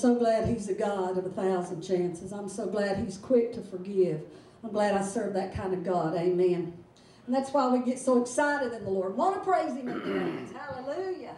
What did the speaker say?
So glad He's a God of a thousand chances. I'm so glad He's quick to forgive. I'm glad I serve that kind of God. Amen. And that's why we get so excited in the Lord. Want to praise Him in praise. Hallelujah.